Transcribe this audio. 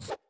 you